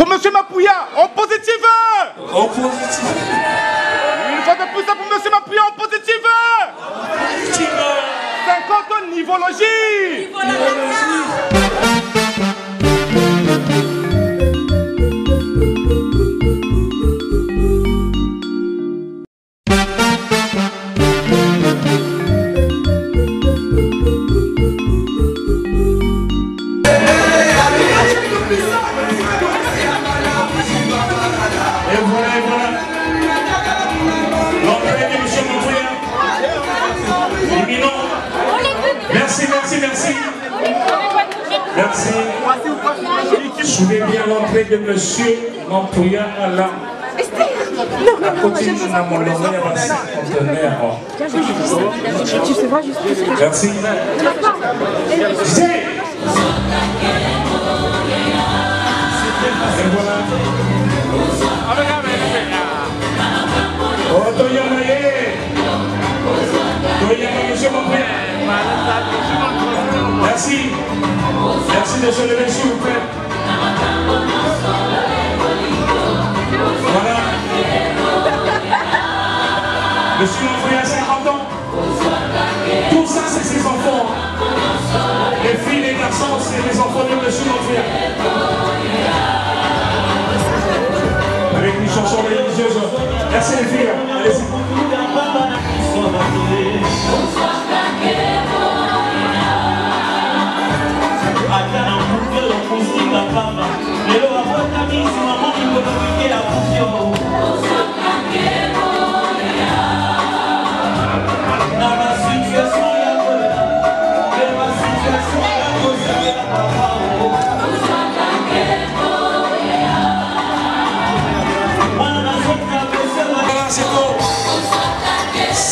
Pour Monsieur Mapouya, en positif En positif. Une fois de plus, pour Monsieur Mapouya, en positif 50 nivologie Et Merci. Suivez bien l'entrée de M. Montouya à côté de mon conteneur. Tu sais pas juste Merci. Zé. Et voilà. Oh, monsieur Montouya. Merci. Merci de se lever, s'il vous plaît. Voilà. Monsieur Montouya a 50 ans. Tout ça, c'est ses enfants. Les filles, les garçons, c'est les enfants de Monsieur Montouya. Avec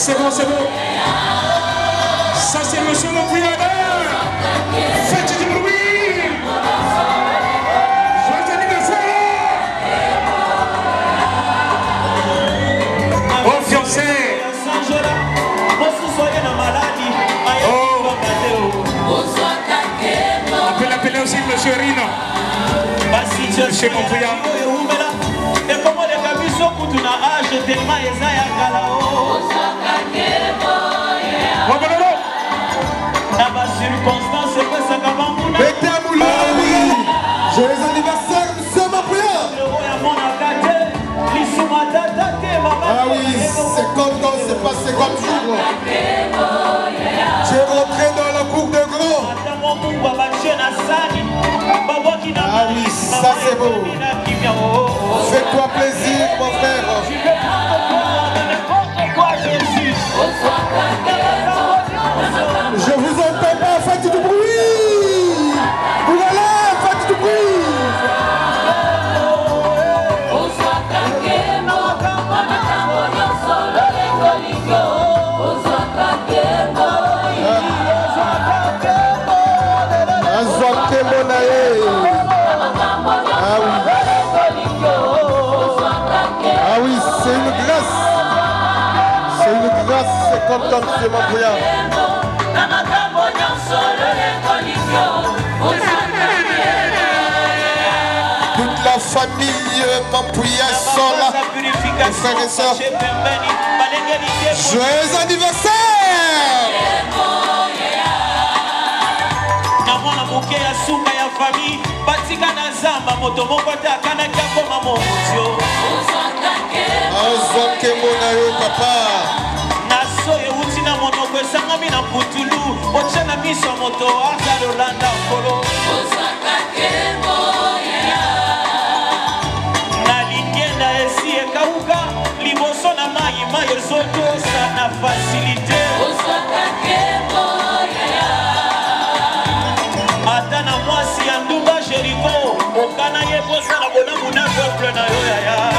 C'est bon, c'est bon. Ça, c'est Monsieur Montouya. Faites du bruit. Joyeux anniversaire. Oh, fiancé. sangela mosusu aye na maladi ayebanga te o On peut l'appeler aussi Monsieur Rino. Monsieur ekomoleka biso kutu na age tema eza ya kala oh. na bacirconstance epesaka banguna Joyeux anniversaire, c'est ma prière. Ah oui, c'est comme quand c'est passé comme jour. J'ai rentré dans la cour de grand. Ah oui, ça c'est beau. Fais-toi plaisir, mon frère. Je vais prendre quoi, n'importe quoi, Jésus. Mon frère Toute la famille Mapouya sont là. Mes frères et sœurs. Joyeux anniversaire batika na zamba moto moko akanaki akoma yo papa na so euti na monoko esangami na putulu. Otya na miso ya moto aza lolanda nkolo na lingenda esi ekauka. Liboso na mai mai ezotosa na fasilite ata na mwasi ya ndumba jeriko okana ye posala bolamu na peuple na yo yaya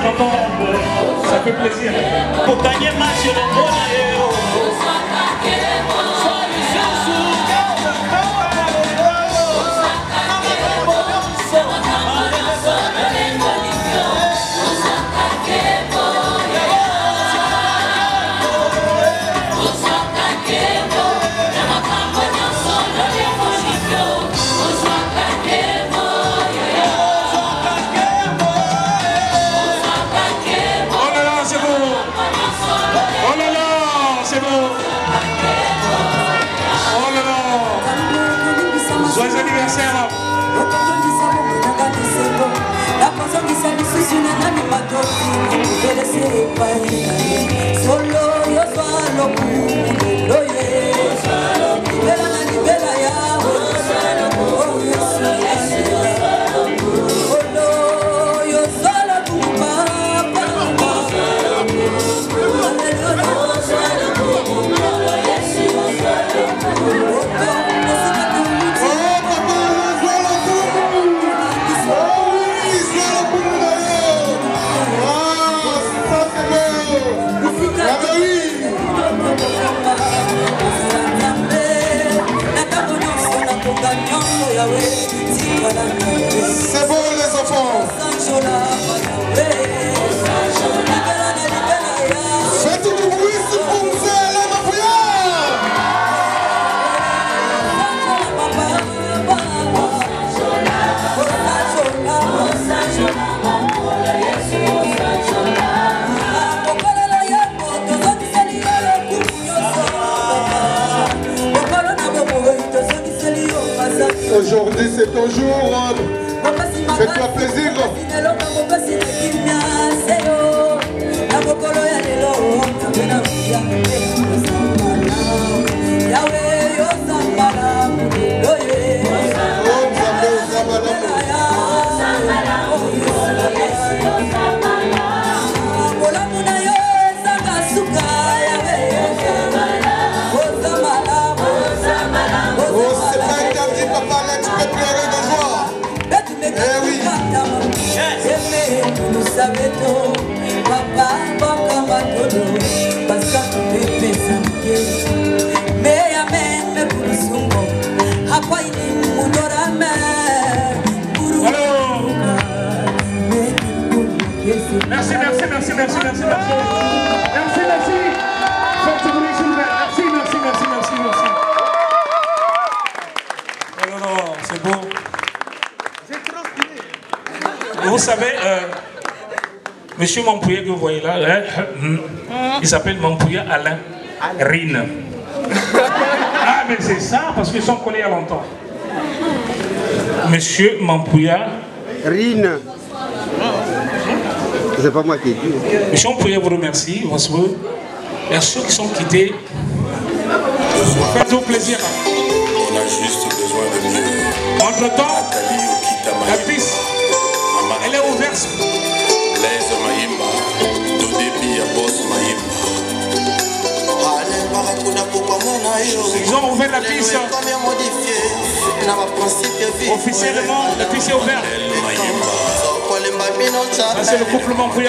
kokotisa 50 ans. Ça fait plaisir. kokanye match elongo na ye Solo Dios va lo. Aujourd'hui c'est ton jour. Fais-toi plaisir. Papa kulusungo Alors, merci, merci, merci, merci, merci, merci. Merci, merci. Merci, merci, merci, merci, merci. Oh là là, c'est beau. Vous savez, euh, Monsieur Mampouya que vous voyez là, hein, il s'appelle Mampouya Alain Rine. Ah, mais c'est ça, parce qu'ils sont collés il y a longtemps. Monsieur Mampouya Rine. C'est pas moi qui ai dit. Monsieur, on pourrait vous remercier, bonsoir. Et à ceux qui sont quittés, faites-vous plaisir. On a juste besoin de mieux. Entre-temps, la piste, Ils ont ouvert la piste. Officiellement, la piste est ouverte. C'est le couple. Willy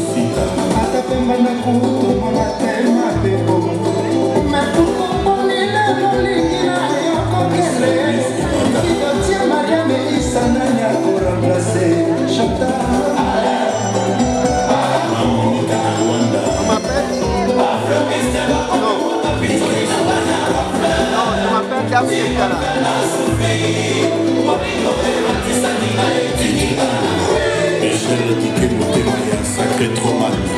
Sacré Troman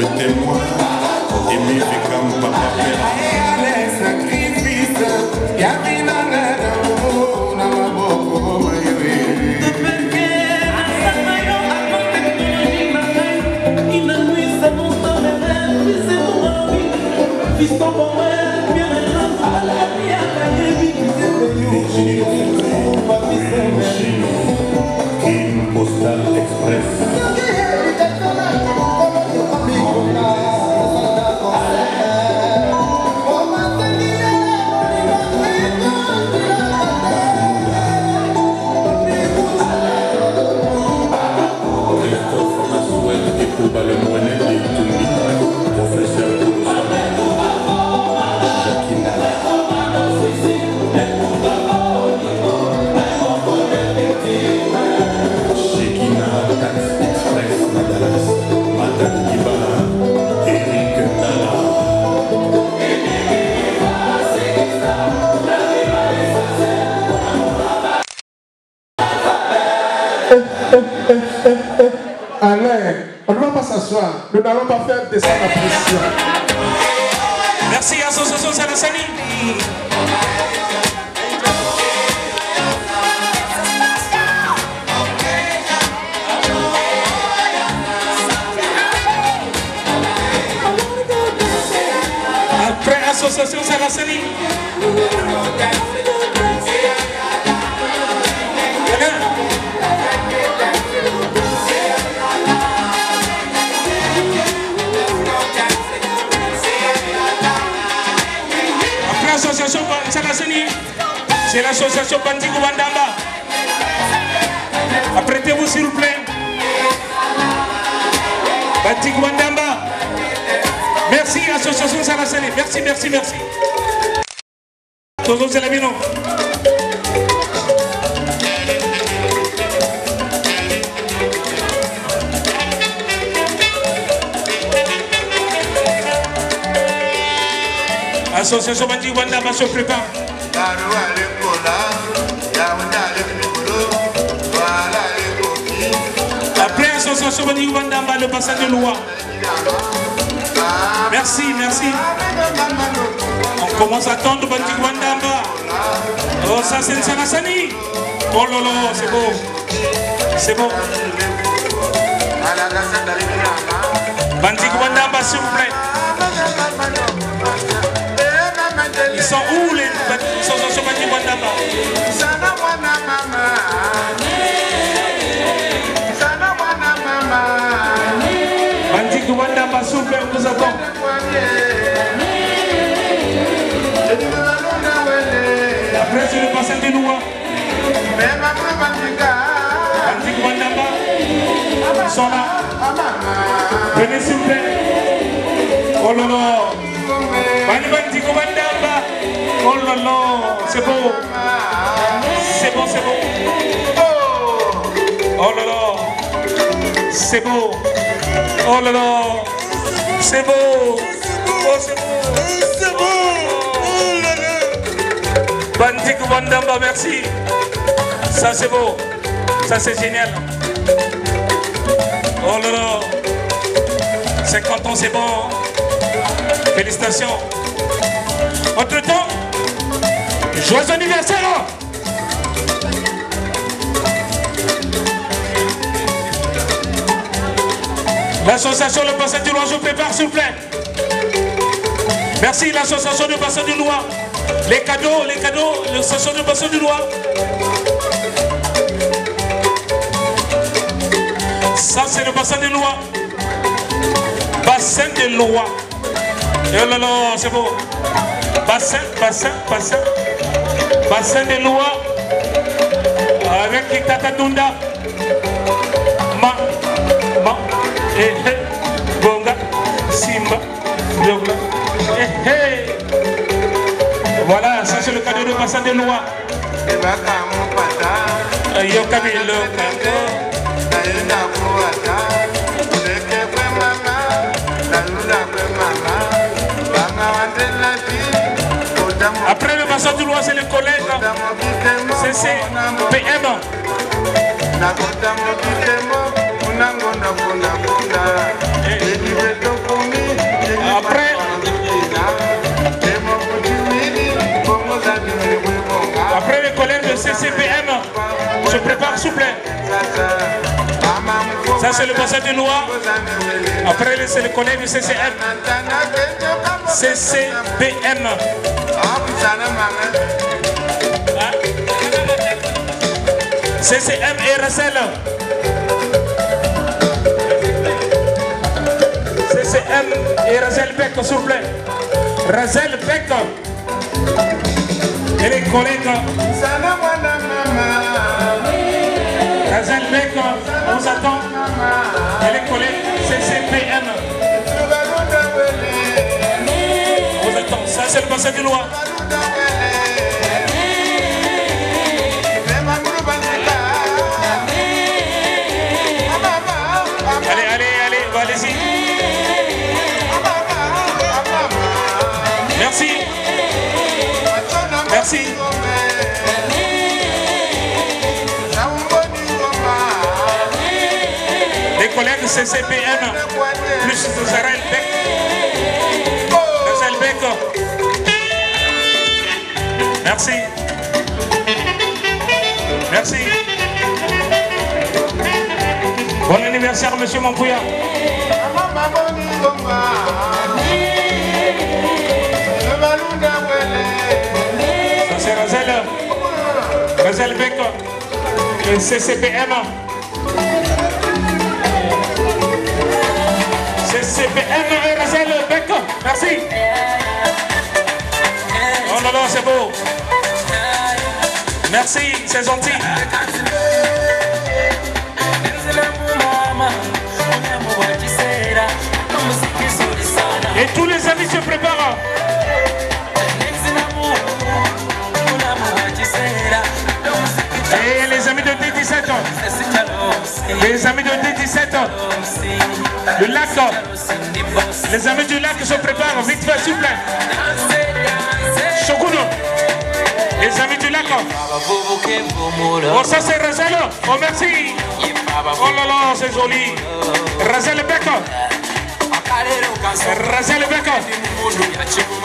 le témoin et musique comme papa Postal Express Alain, on ne va pas s'asseoir. Nous n'allons pas faire descendre la pression. Merci Association Salasani. C'est l'association Bandigo Bandamba. Apprêtez-vous s'il vous plaît. Bandigo Bandamba. Merci Association Salasani. Merci, merci, merci. Association Bandigo Bandamba se prépare. Après Association Bandigo Bandamba, le passage de loi. Merci, merci. On commence à attendre Bandigo Bandamba. Oh, ça c'est une Salasani. Oh là, c'est beau. C'est bon. Bandigo Bandamba, s'il vous plaît. souffle, on vous attend. La presse le passé de nous. Antique Wandamba. Sona. Venez s'il vous plaît. Oh lolo. Bandi Bandiko Wandamba. Oh lolo. Loi. beau. C'est beau, c'est beau. Oh là là. C'est beau. Oh là là. C'est beau. Oh, c'est beau. C'est beau Oh là là Bandik Wandamba, merci. Ça c'est beau. Ça c'est génial. Oh là là. 50 ans, c'est bon. Félicitations. Entre temps, joyeux anniversaire. L'association Le Bassin du Loir, je prépare s'il vous plaît. Merci l'association du Bassin du Loir. Les cadeaux, les cadeaux, l'association du Bassin du Loir. Ça c'est le bassin de Loire. Bassin de Loire. Oh là là, c'est beau. Bassin, bassin, bassin. Bassin de Loire. Avec Kitata Dunda. Ma, ma, eh, eh, bonga, simba, yoga, eh, eh. Voilà, ça c'est le cadeau de bassin de Loire. Yokabi, du c'est le collège. C'est PM. Après, après le collège de CCPM, je prépare s'il vous plaît. Ça c'est le bassin du Loire. Après c'est le collège du CCM. Hein? CCM et Rassel. CCM et Razel Beck, s'il vous plaît. Razel Beck. Et les collègues. Razel Beck, on vous attend. Et les collègues CCPM. On vous attend. Ça, c'est le bassin du Loire. Allez, allez, allez, bah, allez-y. Merci. Merci. Collègues CCPM, plus Zarel Beck. Zarel Beck. Merci. Merci. Bon anniversaire, monsieur Mampouya. Ça c'est Razel. Razel Beck. CCPM. Razel Beck. Merci. Oh là là, c'est beau. Merci, c'est gentil. Et tous les amis se préparent. Et les amis de D17, les amis de D17, le lac, les amis du lac se préparent, vite fait, s'il vous les amis du lac. Oh, ça c'est Razel, oh merci. Oh là là, c'est joli. Razel Beck. Razel Beck.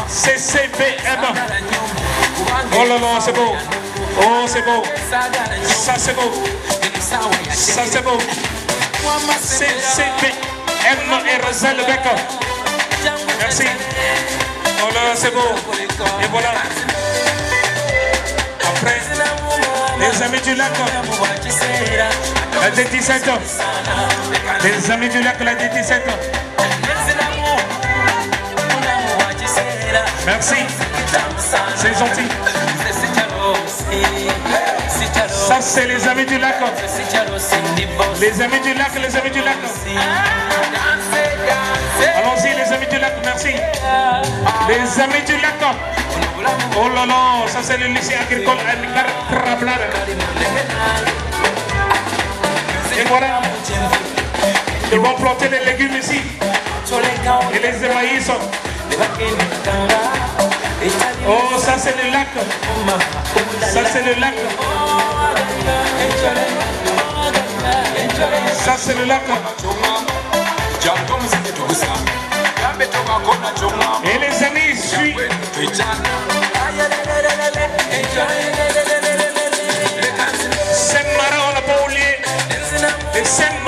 CCBM. Oh là là, c'est beau. Oh, c'est beau. Ça, c'est beau. Ça, c'est beau. CCBM et Razel Beck. Merci. Oh là, c'est beau. Et voilà. Après, les amis du lac, la D17. Les amis du lac, la D17. Merci. C'est gentil. Ça, c'est les amis du lac. Les amis du lac, les amis du lac. Allons-y, les amis du lac, merci. Les amis du lac. Oh là là, ça c'est le lycée agricole. Et voilà. Ils vont planter les légumes ici. Et les maïs. Oh, ça c'est le lac. Ça c'est le lac. Ça c'est le lac. Et les amis, suis. Saint-Mara, on l'a pas oublié. Et Saint-Mara.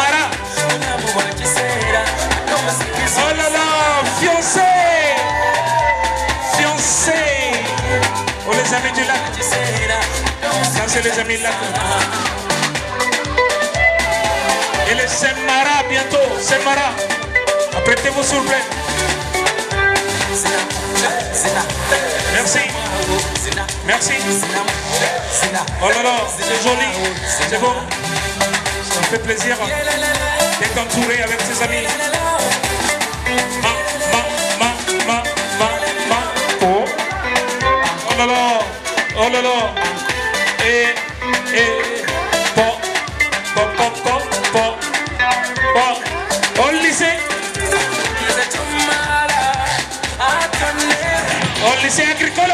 Les amis du lac. C'est les amis du lac. Et les Saint-Mara bientôt. Saint-Mara. Apprêtez-vous s'il. Merci. Merci. Oh là là, c'est joli. C'est beau. Ça me fait plaisir d'être entouré avec ses amis. Ma, Oh, le lycée agricole.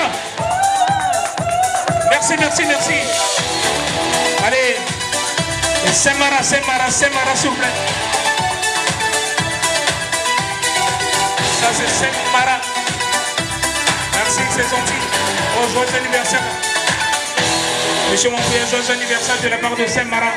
Merci, merci, merci. Allez. Semara, Semara, Semara, s'il vous plaît. Ça, c'est Semara. Merci, c'est gentil. Oh, joyeux anniversaire. Monsieur mon frère, joyeux anniversaire de la part de Semara.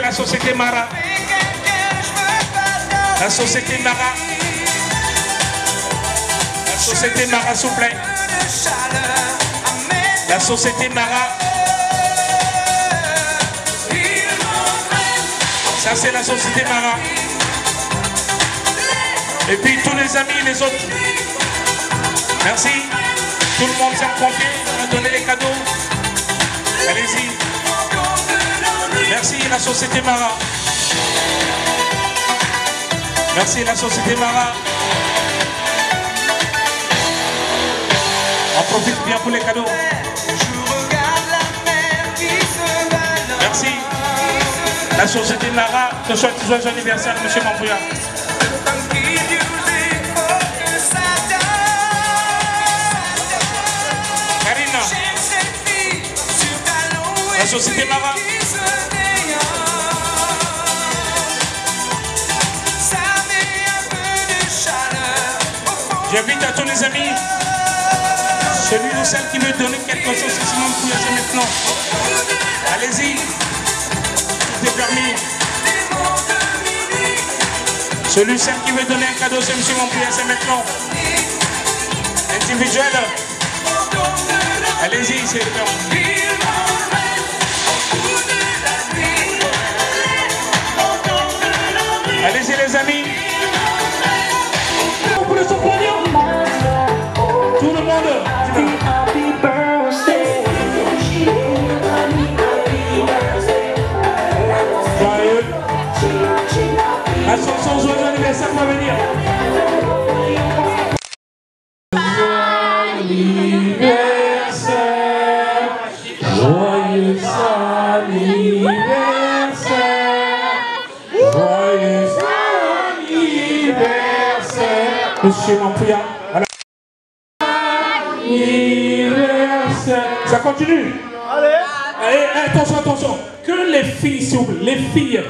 La société Mara. La société Mara. La société Mara, s'il vous plaît. La société Mara. Ça, c'est la société Mara. Et puis tous les amis, les autres. Merci. Tout le monde s'est confié, on a donné les cadeaux. Allez-y. Merci la société Mara. Merci la société Mara. On profite bien pour les cadeaux. Merci. La société Mara te souhaite joyeux anniversaire, monsieur Mampouya. Karina. La société Mara. J'invite à tous les amis, celui ou celle qui veut donner quelque chose, c'est Simon c'est maintenant. Allez-y, c'est permis. Celui ou celle qui veut donner un cadeau, c'est M. C'est maintenant. Individuel. Allez-y, c'est permis.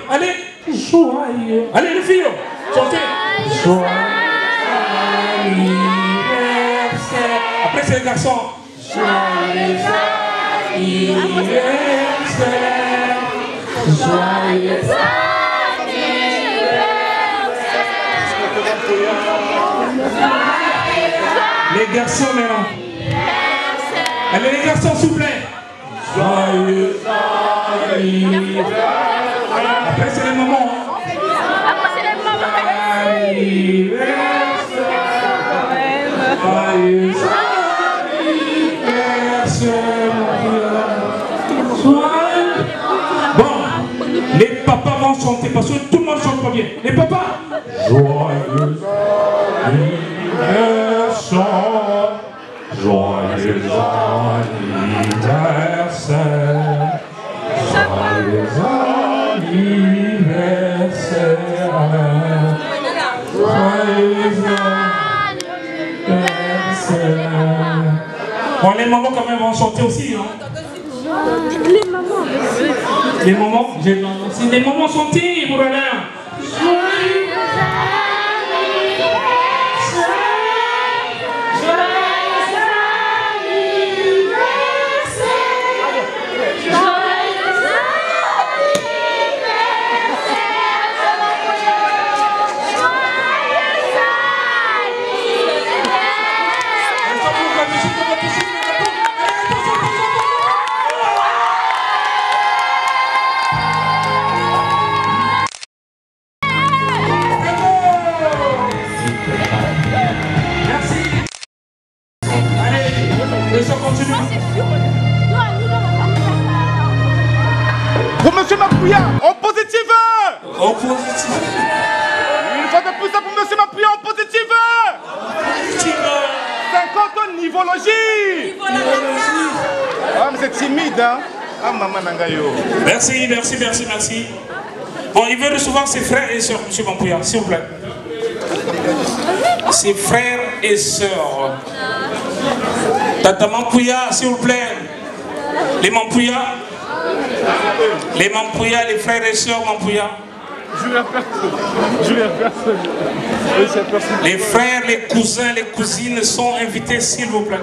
Allez. Joyeux. Allez, les filles. Chantez. Joyeux. Après, c'est les garçons. Joyeux anniversaire. Joyeux Les garçons. Allez les garçons s'il vous plaît. Après c'est les moments. hein. Joyeux anniversaire. Joyeux- Bon, les papas vont chanter parce que tout le monde chante pas bien. Les papas Joyeux anniversaire. Joyeux anniversaire. Bon, les mamans quand même vont chanter aussi. Hein. Les mamans. Les mamans, j'ai c'est des mamans chanter, Mourana. En positif. Une fois de plus, ça pour Monsieur Mapouya, en positif 50 nivologie Ah, mais c'est timide, hein Ah, maman Nangayo. Merci, merci, merci, merci. Bon, il veut recevoir ses frères et sœurs, M. Mampouya, s'il vous plaît. Ses frères et sœurs. Tata Mampouya, s'il vous plaît. Les Mampouya. Les Mampouya, les frères et sœurs Mampouya. Les frères, les cousins, les cousines sont invités, s'il vous plaît.